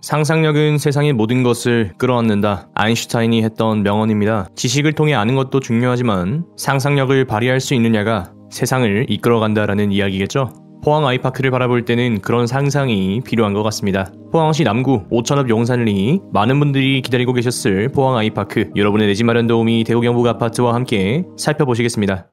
상상력은 세상의 모든 것을 끌어안는다. 아인슈타인이 했던 명언입니다. 지식을 통해 아는 것도 중요하지만 상상력을 발휘할 수 있느냐가 세상을 이끌어간다라는 이야기겠죠. 포항 아이파크를 바라볼 때는 그런 상상이 필요한 것 같습니다. 포항시 남구 5천업 용산리 많은 분들이 기다리고 계셨을 포항 아이파크 여러분의 내집 마련 도우미 대우경북 아파트와 함께 살펴보시겠습니다.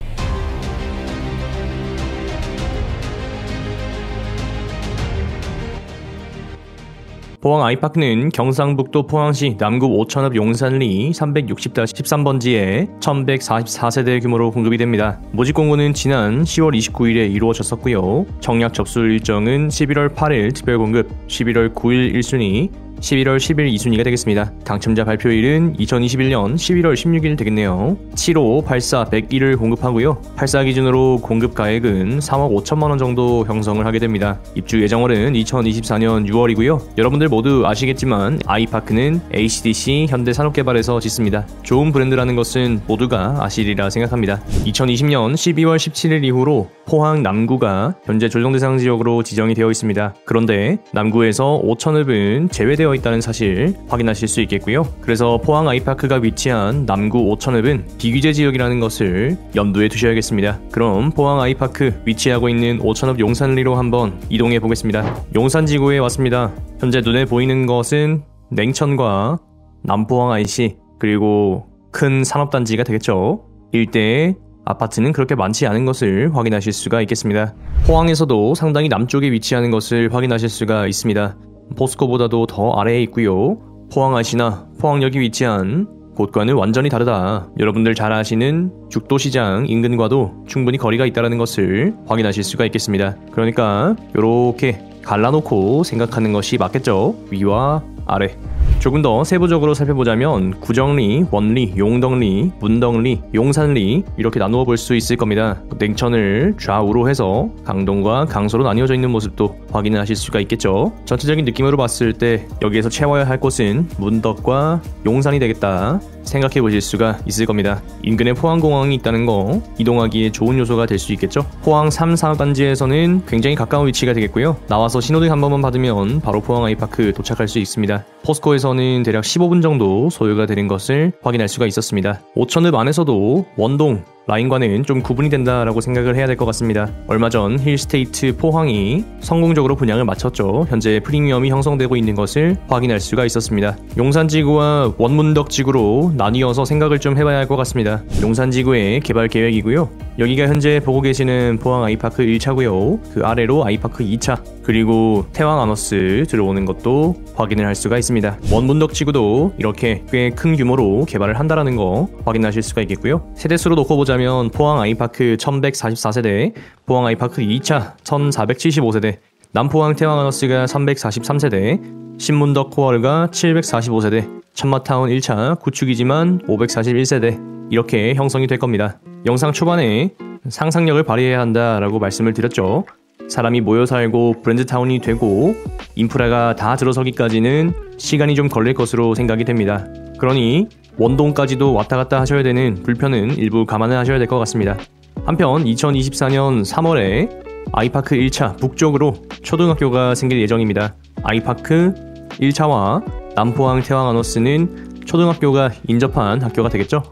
포항 아이파크는 경상북도 포항시 남구 5천읍 용산리 360-13번지에 1144세대 규모로 공급이 됩니다. 모집 공고는 지난 10월 29일에 이루어졌었고요. 정략 접수 일정은 11월 8일 특별 공급, 11월 9일 1순위, 11월 10일 2순위가 되겠습니다. 당첨자 발표일은 2021년 11월 16일 되겠네요. 7584 101을 공급하고요. 84 기준으로 공급 가액은 3억 5천만 원 정도 형성을 하게 됩니다. 입주 예정월은 2024년 6월이고요. 여러분들 모두 아시겠지만 아이파크는 ACDC 현대산업개발에서 짓습니다. 좋은 브랜드라는 것은 모두가 아시리라 생각합니다. 2020년 12월 17일 이후로 포항 남구가 현재 조정대상 지역으로 지정이 되어 있습니다. 그런데 남구에서 5천읍은 제외되어 있다는 사실 확인하실 수 있겠고요. 그래서 포항 아이파크가 위치한 남구 5천읍은 비규제 지역이라는 것을 염두에 두셔야겠습니다. 그럼 포항 아이파크 위치하고 있는 5천읍 용산리로 한번 이동해 보겠습니다. 용산지구에 왔습니다. 현재 눈에 보이는 것은 냉천과 남포항 IC 그리고 큰 산업단지가 되겠죠. 일대에 아파트는 그렇게 많지 않은 것을 확인하실 수가 있겠습니다. 포항에서도 상당히 남쪽에 위치하는 것을 확인하실 수가 있습니다. 포스코보다도 더 아래에 있고요. 포항아시나 포항역이 위치한 곳과는 완전히 다르다. 여러분들 잘 아시는 죽도시장 인근과도 충분히 거리가 있다는 것을 확인하실 수가 있겠습니다. 그러니까 이렇게 갈라놓고 생각하는 것이 맞겠죠. 위와 아래. 조금 더 세부적으로 살펴보자면 구정리, 원리, 용덕리, 문덕리, 용산리 이렇게 나누어 볼 수 있을 겁니다. 냉천을 좌우로 해서 강동과 강서로 나뉘어져 있는 모습도 확인하실 수가 있겠죠. 전체적인 느낌으로 봤을 때 여기에서 채워야 할 곳은 문덕과 용산이 되겠다. 생각해 보실 수가 있을 겁니다. 인근에 포항공항이 있다는 거 이동하기에 좋은 요소가 될 수 있겠죠. 포항 3 산업단지에서는 굉장히 가까운 위치가 되겠고요. 나와서 신호등 한 번만 받으면 바로 포항 아이파크 도착할 수 있습니다. 포스코에서는 대략 15분 정도 소요가 되는 것을 확인할 수가 있었습니다. 오천읍 안에서도 원동 라인과는 좀 구분이 된다라고 생각을 해야 될 것 같습니다. 얼마 전 힐스테이트 포항이 성공적으로 분양을 마쳤죠. 현재 프리미엄이 형성되고 있는 것을 확인할 수가 있었습니다. 용산지구와 원문덕지구로 나뉘어서 생각을 좀 해봐야 할 것 같습니다. 용산지구의 개발 계획이고요. 여기가 현재 보고 계시는 포항 아이파크 1차고요. 그 아래로 아이파크 2차 그리고 태왕 아너스 들어오는 것도 확인을 할 수가 있습니다. 원문덕 지구도 이렇게 꽤 큰 규모로 개발을 한다라는 거 확인하실 수가 있겠고요. 세대수로 놓고 보자면 포항 아이파크 1144세대, 포항 아이파크 2차 1475세대, 남포항 태왕 아너스가 343세대, 신문덕 코어르가 745세대, 천마타운 1차 구축이지만 541세대 이렇게 형성이 될 겁니다. 영상 초반에 상상력을 발휘해야 한다라고 말씀을 드렸죠. 사람이 모여 살고 브랜드타운이 되고 인프라가 다 들어서기까지는 시간이 좀 걸릴 것으로 생각이 됩니다. 그러니 원동까지도 왔다 갔다 하셔야 되는 불편은 일부 감안을 하셔야 될 것 같습니다. 한편 2024년 3월에 아이파크 1차 북쪽으로 초등학교가 생길 예정입니다. 아이파크 1차와 남포항 태왕 아너스는 초등학교가 인접한 학교가 되겠죠?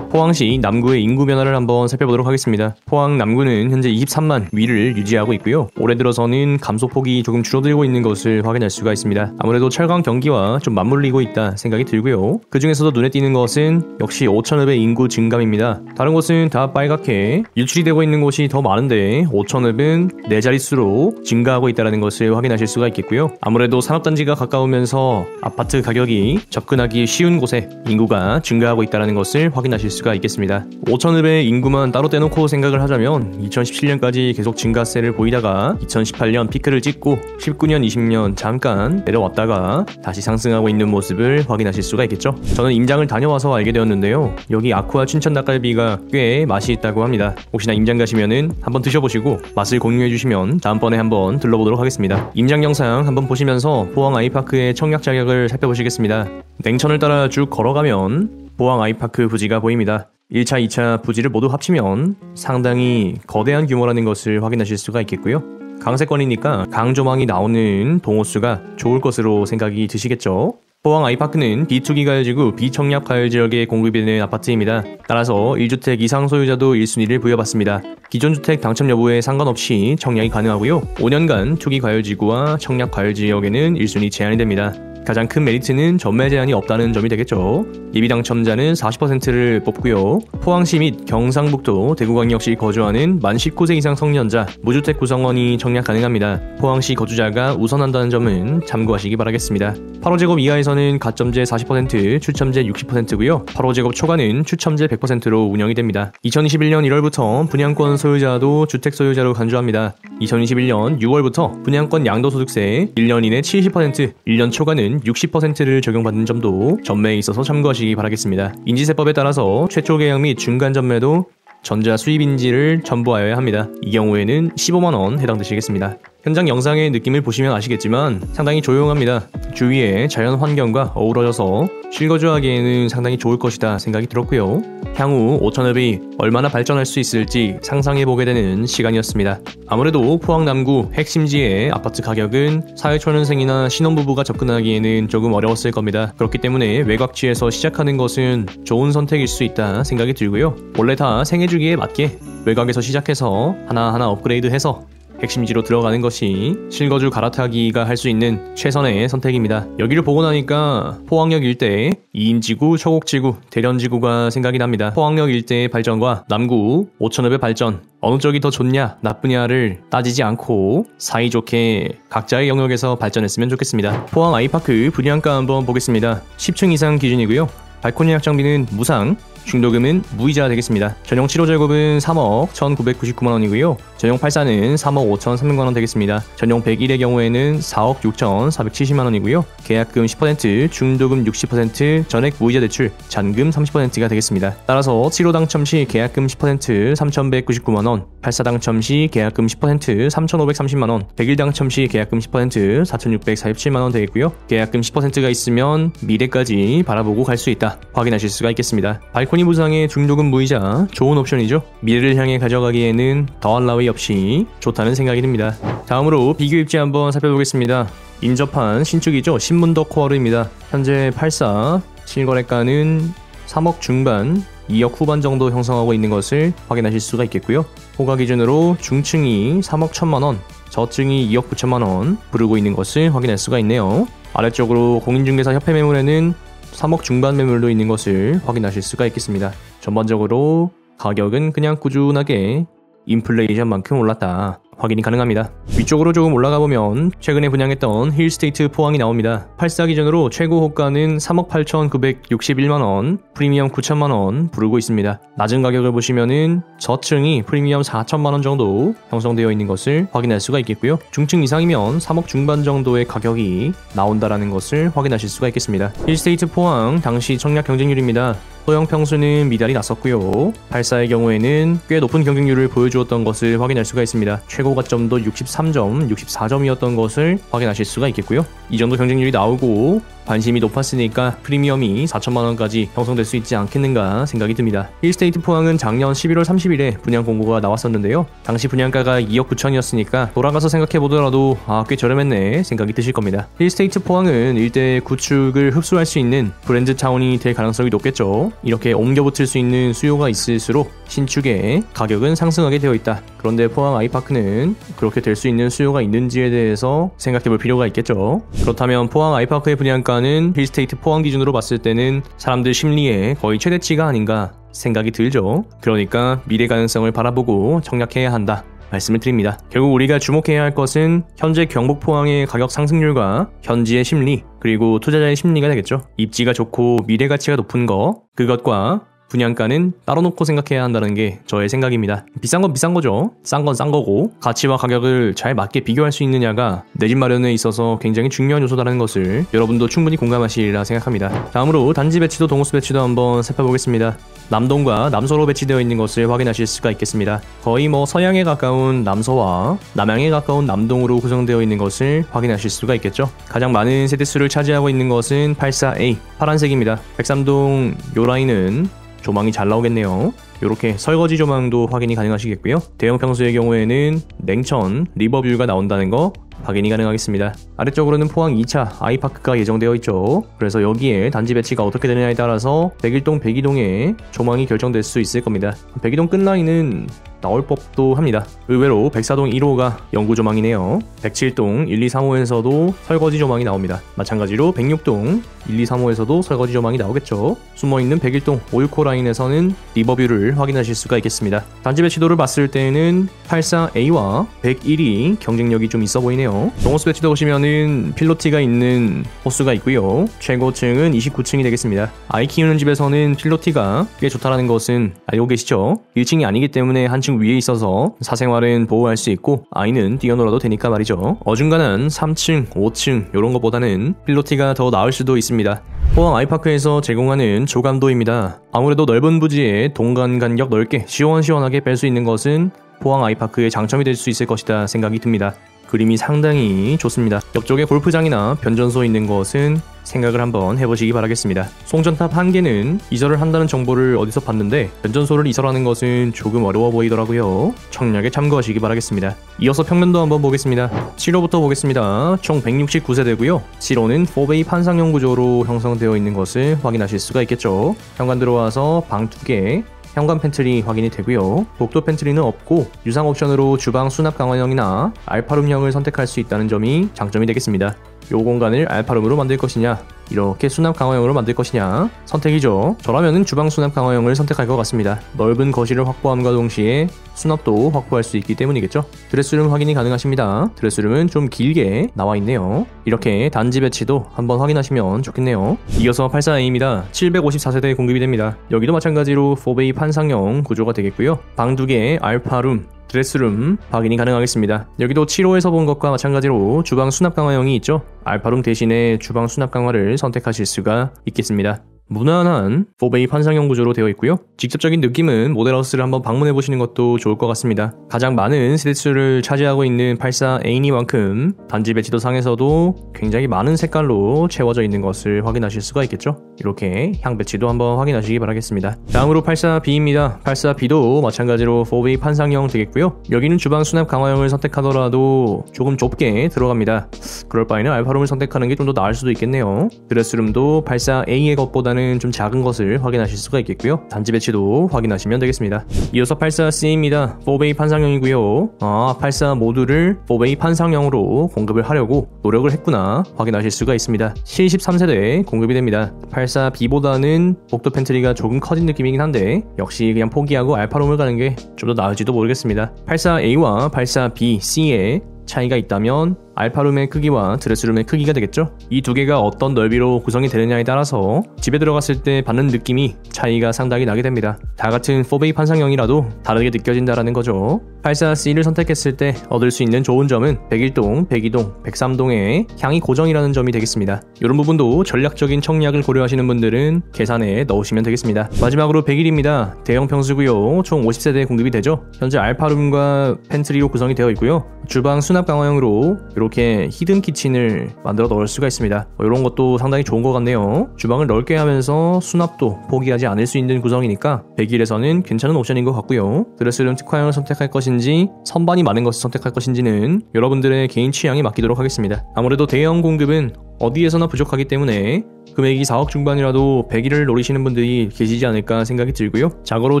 포항시 남구의 인구 변화를 한번 살펴보도록 하겠습니다. 포항 남구는 현재 23만 위를 유지하고 있고요. 올해 들어서는 감소폭이 조금 줄어들고 있는 것을 확인할 수가 있습니다. 아무래도 철강 경기와 좀 맞물리고 있다 생각이 들고요. 그 중에서도 눈에 띄는 것은 역시 5천읍의 인구 증감입니다. 다른 곳은 다 빨갛게 유출이 되고 있는 곳이 더 많은데 5천읍은 네 자릿수로 증가하고 있다는 것을 확인하실 수가 있겠고요. 아무래도 산업단지가 가까우면서 아파트 가격이 접근하기 쉬운 곳에 인구가 증가하고 있다는 것을 확인하실 수 수가 있겠습니다. 5천읍의 인구만 따로 떼놓고 생각을 하자면 2017년까지 계속 증가세를 보이다가 2018년 피크를 찍고 19년, 20년 잠깐 내려왔다가 다시 상승하고 있는 모습을 확인하실 수가 있겠죠. 저는 임장을 다녀와서 알게 되었는데요. 여기 아쿠아 춘천 닭갈비가 꽤 맛이 있다고 합니다. 혹시나 임장 가시면은 한번 드셔보시고 맛을 공유해 주시면 다음번에 한번 들러보도록 하겠습니다. 임장 영상 한번 보시면서 포항 아이파크의 청약 자격을 살펴보시겠습니다. 냉천을 따라 쭉 걸어가면 포항 아이파크 부지가 보입니다. 1차, 2차 부지를 모두 합치면 상당히 거대한 규모라는 것을 확인하실 수가 있겠고요. 강세권이니까 강조망이 나오는 동호수가 좋을 것으로 생각이 드시겠죠? 포항 아이파크는 비투기 가열지구 비청약 가열 지역에 공급이 되는 아파트입니다. 따라서 1주택 이상 소유자도 1순위를 부여받습니다. 기존 주택 당첨 여부에 상관없이 청약이 가능하고요. 5년간 투기 가열지구와 청약 가열 지역에는 1순위 제한이 됩니다. 가장 큰 메리트는 전매 제한이 없다는 점이 되겠죠. 예비 당첨자는 40%를 뽑고요. 포항시 및 경상북도 대구광역시 거주하는 만 19세 이상 성년자, 무주택 구성원이 청약 가능합니다. 포항시 거주자가 우선한다는 점은 참고하시기 바라겠습니다. 8호제곱 이하에서는 가점제 40%, 추첨제 60%고요. 8호제곱 초과는 추첨제 100%로 운영이 됩니다. 2021년 1월부터 분양권 소유자도 주택 소유자로 간주합니다. 2021년 6월부터 분양권 양도소득세 1년 이내 70%, 1년 초과는 60%를 적용받는 점도 전매에 있어서 참고하시기 바라겠습니다. 인지세법에 따라서 최초 계약 및 중간 전매도 전자 수입인지를 첨부하여야 합니다. 이 경우에는 15만원 해당되시겠습니다. 현장 영상의 느낌을 보시면 아시겠지만 상당히 조용합니다. 주위의 자연 환경과 어우러져서 실거주하기에는 상당히 좋을 것이다 생각이 들었고요. 향후 5천업이 얼마나 발전할 수 있을지 상상해보게 되는 시간이었습니다. 아무래도 포항 남구 핵심지의 아파트 가격은 사회초년생이나 신혼부부가 접근하기에는 조금 어려웠을 겁니다. 그렇기 때문에 외곽지에서 시작하는 것은 좋은 선택일 수 있다 생각이 들고요. 원래 다 생애 주기에 맞게 외곽에서 시작해서 하나하나 업그레이드해서 핵심지로 들어가는 것이 실거주 갈아타기가 할 수 있는 최선의 선택입니다. 여기를 보고 나니까 포항역 일대 2인지구, 초곡지구, 대련지구가 생각이 납니다. 포항역 일대의 발전과 남구 5천업의 발전 어느 쪽이 더 좋냐 나쁘냐를 따지지 않고 사이좋게 각자의 영역에서 발전했으면 좋겠습니다. 포항 아이파크 분양가 한번 보겠습니다. 10층 이상 기준이고요. 발코니 확장비는 무상, 중도금은 무이자 되겠습니다. 전용 7호 제곱은 3억 1,999만원이고요. 전용 8사는 3억 5,300만원 되겠습니다. 전용 101의 경우에는 4억 6,470만원이고요. 계약금 10%, 중도금 60%, 전액 무이자 대출, 잔금 30%가 되겠습니다. 따라서 7호 당첨 시 계약금 10% 3,199만원, 8사 당첨 시 계약금 10% 3,530만원, 100일 당첨 시 계약금 10% 4,647만원 되겠고요. 계약금 10%가 있으면 미래까지 바라보고 갈 수 있다. 확인하실 수가 있겠습니다. 니 부상의 중도금 무이자 좋은 옵션이죠. 미래를 향해 가져가기에는 더할 나위 없이 좋다는 생각이 듭니다. 다음으로 비교 입지 한번 살펴보겠습니다. 인접한 신축이죠. 신문덕 코어르입니다. 현재 84 실거래가는 3억 중반 2억 후반 정도 형성하고 있는 것을 확인하실 수가 있겠고요. 호가 기준으로 중층이 3억 1천만 원, 저층이 2억 9천만 원 부르고 있는 것을 확인할 수가 있네요. 아래쪽으로 공인중개사 협회 매물에는 3억 중반 매물도 있는 것을 확인하실 수가 있겠습니다. 전반적으로 가격은 그냥 꾸준하게 인플레이션만큼 올랐다. 확인이 가능합니다. 위쪽으로 조금 올라가 보면 최근에 분양했던 힐스테이트 포항이 나옵니다. 84 기준으로 최고 호가는 3억 8,961만원, 프리미엄 9천만원 부르고 있습니다. 낮은 가격을 보시면은 저층이 프리미엄 4천만원 정도 형성되어 있는 것을 확인할 수가 있겠고요. 중층 이상이면 3억 중반 정도의 가격이 나온다라는 것을 확인하실 수가 있겠습니다. 힐스테이트 포항 당시 청약 경쟁률입니다. 소형 평수는 미달이 났었고요. 84의 경우에는 꽤 높은 경쟁률을 보여주었던 것을 확인할 수가 있습니다. 최고 가점도 63점, 64점이었던 것을 확인하실 수가 있겠고요. 이 정도 경쟁률이 나오고 관심이 높았으니까 프리미엄이 4천만원까지 형성될 수 있지 않겠는가 생각이 듭니다. 힐스테이트 포항은 작년 11월 30일에 분양 공고가 나왔었는데요. 당시 분양가가 2억 9천이었으니까 돌아가서 생각해보더라도 아 꽤 저렴했네 생각이 드실 겁니다. 힐스테이트 포항은 일대 구축을 흡수할 수 있는 브랜드 타운이 될 가능성이 높겠죠. 이렇게 옮겨 붙을 수 있는 수요가 있을수록 신축의 가격은 상승하게 되어 있다. 그런데 포항 아이파크는 그렇게 될 수 있는 수요가 있는지에 대해서 생각해 볼 필요가 있겠죠. 그렇다면 포항 아이파크의 분양가는 힐스테이트 포항 기준으로 봤을 때는 사람들 심리에 거의 최대치가 아닌가 생각이 들죠. 그러니까 미래 가능성을 바라보고 청약해야 한다. 말씀을 드립니다. 결국 우리가 주목해야 할 것은 현재 경북 포항의 가격 상승률과 현지의 심리, 그리고 투자자의 심리가 되겠죠. 입지가 좋고 미래 가치가 높은 거, 그것과 분양가는 따로 놓고 생각해야 한다는 게 저의 생각입니다. 비싼 건 비싼 거죠. 싼 건 싼 거고 가치와 가격을 잘 맞게 비교할 수 있느냐가 내 집 마련에 있어서 굉장히 중요한 요소다라는 것을 여러분도 충분히 공감하시리라 생각합니다. 다음으로 단지 배치도 동호수 배치도 한번 살펴보겠습니다. 남동과 남서로 배치되어 있는 것을 확인하실 수가 있겠습니다. 거의 뭐 서양에 가까운 남서와 남양에 가까운 남동으로 구성되어 있는 것을 확인하실 수가 있겠죠. 가장 많은 세대수를 차지하고 있는 것은 84A 파란색입니다. 백삼동 요 라인은 조망이 잘 나오겠네요. 이렇게 설거지 조망도 확인이 가능하시겠고요. 대형 평수의 경우에는 냉천, 리버뷰가 나온다는 거 확인이 가능하겠습니다. 아래쪽으로는 포항 2차 아이파크가 예정되어 있죠. 그래서 여기에 단지 배치가 어떻게 되느냐에 따라서 101동, 102동의 조망이 결정될 수 있을 겁니다. 102동 끝라인은 나올 법도 합니다. 의외로 104동 1호가 영구 조망이네요. 107동 1, 2, 3호에서도 설거지 조망이 나옵니다. 마찬가지로 106동 1, 2, 3호에서도 설거지 조망이 나오겠죠. 숨어있는 101동 5, 6호 라인에서는 리버뷰를 확인하실 수가 있겠습니다. 단지 배치도를 봤을 때는 84A와 101이 경쟁력이 좀 있어 보이네요. 동호수 배치도 보시면은 필로티가 있는 호수가 있고요. 최고층은 29층이 되겠습니다. 아이 키우는 집에서는 필로티가 꽤 좋다라는 것은 알고 계시죠? 1층이 아니기 때문에 한층 2층 위에 있어서 사생활은 보호할 수 있고 아이는 뛰어놀아도 되니까 말이죠. 어중간한 3층, 5층 이런 것보다는 필로티가 더 나을 수도 있습니다. 포항 아이파크에서 제공하는 조감도입니다. 아무래도 넓은 부지에 동간 간격 넓게 시원시원하게 뺄 수 있는 것은 포항 아이파크의 장점이 될 수 있을 것이다 생각이 듭니다. 그림이 상당히 좋습니다. 옆쪽에 골프장이나 변전소 있는 것은 생각을 한번 해보시기 바라겠습니다. 송전탑 한 개는 이설을 한다는 정보를 어디서 봤는데 변전소를 이설하는 것은 조금 어려워 보이더라고요. 청약에 참고하시기 바라겠습니다. 이어서 평면도 한번 보겠습니다. 7호부터 보겠습니다. 총 169세대고요. 7호는 4베이 판상형 구조로 형성되어 있는 것을 확인하실 수가 있겠죠. 현관 들어와서 방 2개, 현관 팬트리 확인이 되고요. 복도 팬트리는 없고 유상 옵션으로 주방 수납 강화형이나 알파룸형을 선택할 수 있다는 점이 장점이 되겠습니다. 이 공간을 알파룸으로 만들 것이냐 이렇게 수납 강화형으로 만들 것이냐 선택이죠. 저라면 주방 수납 강화형을 선택할 것 같습니다. 넓은 거실을 확보함과 동시에 수납도 확보할 수 있기 때문이겠죠. 드레스룸 확인이 가능하십니다. 드레스룸은 좀 길게 나와 있네요. 이렇게 단지 배치도 한번 확인하시면 좋겠네요. 이어서 84A입니다. 754세대 공급이 됩니다. 여기도 마찬가지로 4베이 판상형 구조가 되겠고요. 방두 개의 알파룸, 드레스룸 확인이 가능하겠습니다. 여기도 7호에서 본 것과 마찬가지로 주방 수납 강화형이 있죠. 알파룸 대신에 주방 수납 강화를 선택하실 수가 있겠습니다. 무난한 4베이 판상형 구조로 되어 있고요. 직접적인 느낌은 모델하우스를 한번 방문해 보시는 것도 좋을 것 같습니다. 가장 많은 세대수를 차지하고 있는 84A니만큼 단지 배치도 상에서도 굉장히 많은 색깔로 채워져 있는 것을 확인하실 수가 있겠죠. 이렇게 향 배치도 한번 확인하시기 바라겠습니다. 다음으로 84B입니다. 84B도 마찬가지로 4bay 판상형 되겠고요. 여기는 주방 수납 강화형을 선택하더라도 조금 좁게 들어갑니다. 그럴 바에는 alpha room을 선택하는 게 좀 더 나을 수도 있겠네요. dress room도 84A의 것보다는 것보다는 좀 작은 것을 확인하실 수가 있겠고요. 단지 배치도 확인하시면 되겠습니다. 이어서 84C입니다. 4bay 판상형이고요. 아, 84 모두를 4bay 판상형으로 공급을 하려고 노력을 했구나 확인하실 수가 있습니다. 73세대 공급이 됩니다. 84B보다는 복도 pantry가 조금 커진 느낌이긴 한데 역시 그냥 포기하고 alpha room을 가는 게 좀 더 나을지도 모르겠습니다. 84A와 84B, C의 차이가 있다면 alpha room의 크기와 dress room의 크기가 되겠죠? 이 두 개가 어떤 넓이로 구성이 되느냐에 따라서 집에 들어갔을 때 받는 느낌이 차이가 상당히 나게 됩니다. 다 같은 4bay 판상형이라도 다르게 느껴진다라는 거죠. 84C를 선택했을 때 얻을 수 있는 좋은 점은 101동, 102동, 103동의 향이 고정이라는 점이 되겠습니다. 이런 부분도 전략적인 청약을 고려하시는 분들은 계산에 넣으시면 되겠습니다. 마지막으로 101입니다. 대형 평수고요. 총 50세대 공급이 되죠. 현재 alpha room과 pantry로 구성이 되어 있고요. 주방 수납 강화형으로 이렇게 hidden kitchen을 만들어 넣을 수가 있습니다. 뭐 이런 것도 상당히 좋은 것 같네요. 주방을 넓게 하면서 수납도 포기하지 않을 수 있는 구성이니까 101에서는 괜찮은 옵션인 것 같고요. dress room 특화형을 선택할 것인 지 선반이 많은 것을 선택할 것인지는 여러분들의 개인 취향에 맡기도록 하겠습니다. 아무래도 대형 공급은 어디에서나 부족하기 때문에 금액이 4억 중반이라도 101을 노리시는 분들이 계시지 않을까 생각이 들고요. 자고로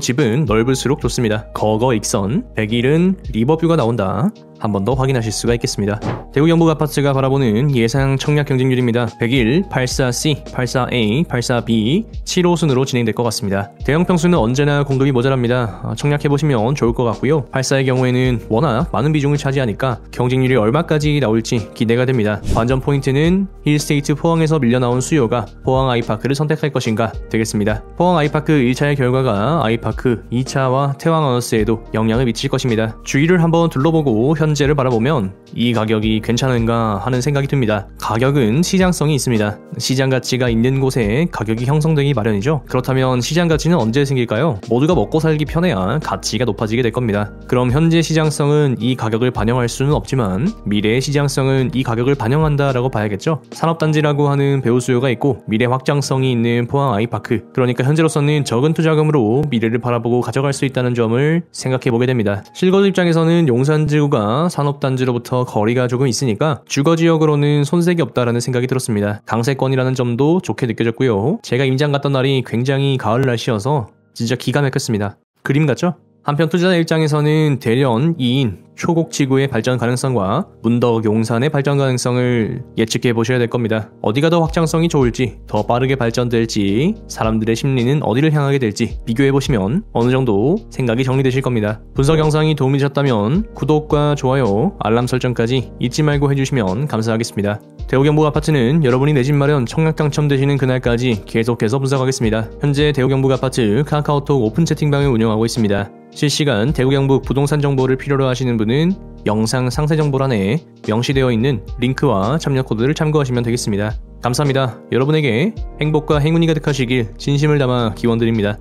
집은 넓을수록 좋습니다. 거거익선 101은 river view가 나온다. 한 번 더 확인하실 수가 있겠습니다. 대구 경북 아파트가 바라보는 예상 청약 경쟁률입니다. 101, 84C, 84A, 84B, 7호 순으로 진행될 것 같습니다. 대형 평수는 언제나 공급이 모자랍니다. 아, 청약해보시면 좋을 것 같고요. 84의 경우에는 워낙 많은 비중을 차지하니까 경쟁률이 얼마까지 나올지 기대가 됩니다. 관전 포인트는 힐스테이트 포항에서 밀려나온 수요가 포항 아이파크를 선택할 것인가 되겠습니다. 포항 아이파크 1차의 결과가 아이파크 2차와 태왕 어너스에도 영향을 미칠 것입니다. 주위를 한번 둘러보고 현재를 바라보면 이 가격이 괜찮은가 하는 생각이 듭니다. 가격은 시장성이 있습니다. 시장 가치가 있는 곳에 가격이 형성되기 마련이죠. 그렇다면 시장 가치는 언제 생길까요? 모두가 먹고 살기 편해야 가치가 높아지게 될 겁니다. 그럼 현재 시장성은 이 가격을 반영할 수는 없지만 미래의 시장성은 이 가격을 반영한다라고 봐야겠죠. 산업단지라고 하는 배우 수요가 있고 미래 확장성이 있는 포항 아이파크 그러니까 현재로서는 적은 투자금으로 미래를 바라보고 가져갈 수 있다는 점을 생각해 보게 됩니다. 실거주 입장에서는 용산지구가 산업단지로부터 거리가 조금 있으니까 주거지역으로는 손색이 없다라는 생각이 들었습니다. 강세권이라는 점도 좋게 느껴졌고요. 제가 임장 갔던 날이 굉장히 가을 날씨여서 진짜 기가 막혔습니다. 그림 같죠? 한편 투자자 입장에서는 대련, 2인, 초곡 지구의 발전 가능성과 문덕, 용산의 발전 가능성을 예측해 보셔야 될 겁니다. 어디가 더 확장성이 좋을지, 더 빠르게 발전될지, 사람들의 심리는 어디를 향하게 될지 비교해 보시면 어느 정도 생각이 정리되실 겁니다. 분석 영상이 도움이 되셨다면 구독과 좋아요, 알람 설정까지 잊지 말고 해주시면 감사하겠습니다. 대우경북 아파트는 여러분이 내 집 마련 청약 당첨되시는 그날까지 계속해서 분석하겠습니다. 현재 대우경북 아파트 카카오톡 오픈 채팅방을 운영하고 있습니다. 실시간 대구경북 부동산 정보를 필요로 하시는 분은 영상 상세 정보란에 명시되어 있는 링크와 참여 코드를 참고하시면 되겠습니다. 감사합니다. 여러분에게 행복과 행운이 가득하시길 진심을 담아 기원드립니다.